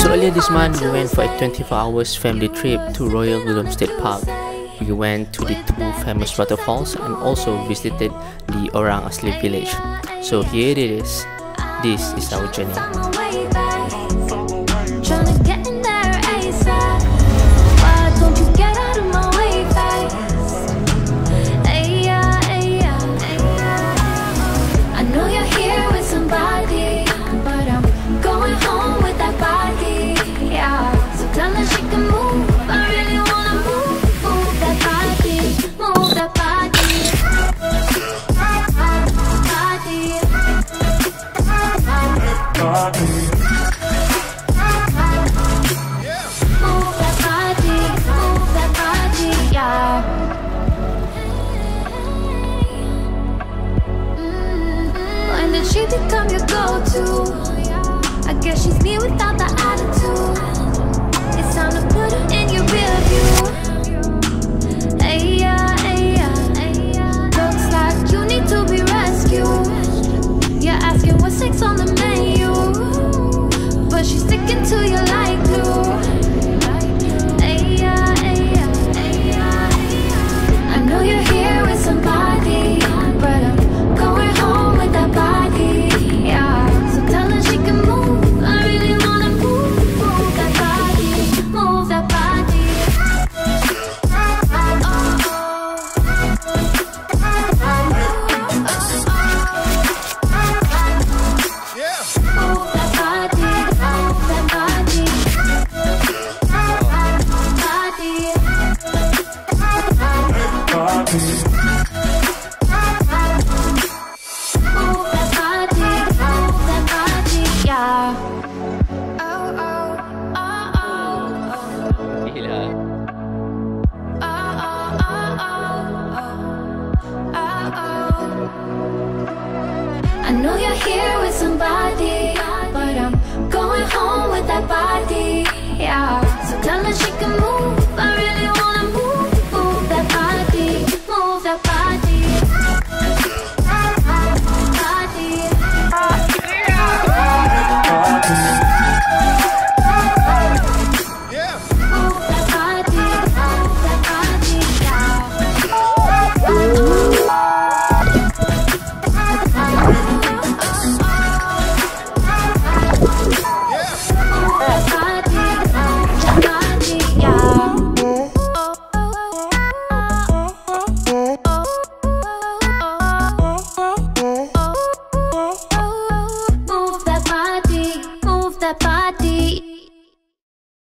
So earlier this month, we went for a 24 hours family trip to Royal Belum State Park. We went to the two famous waterfalls and also visited the Orang Asli village. So here it is. This is our journey. I know you're here with somebody, but I'm going home with that body.